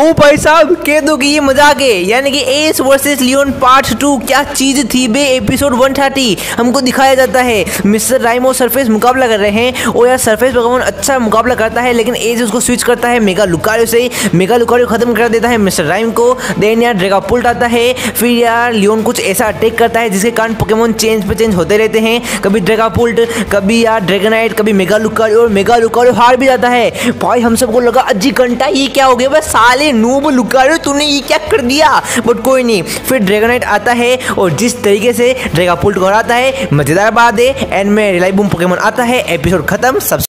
ओ भाई साहब कह दो कि ये मज़ाक है, यानी कि S versus Leon part two क्या चीज़ थी बे? एपिसोड 130 हमको दिखाया जाता है। मिस्टर राइम सरफेस मुकाबला कर रहे हैं, और यार सरफेस पोकेमोन अच्छा मुकाबला करता है, लेकिन एज उसको स्विच करता है मेगा लुकारियो से मेगा लुकारियो खत्म कर देता है मिस्टर राइम को देन यार ड्रेगा पुल्ट आता है, फिर यार लियोन कुछ ऐसा अटैक करता है, जिसके कारण पोकेमोन चेंज पे चेंज होते रहते हैं। कभी ड्रेगा पुल्ट कभी यार ड्रैगनाइट कभी मेगा लुकारियो और मेगा लुकारियो हार भी जाता है। भाई, हम सबको लगा, अजी घंटा, ये क्या हो गया? बस साले नूब लुकारो, तूने ये क्या कर दिया? बट कोई नहीं, फिर ड्रैगनाइट आता है और जिस तरीके से ड्रेगा पुल्ट हराता है, मज़ेदार बात है। एंड में रिलाई बूम पोकेमोन आता है एपिसोड खत्म सब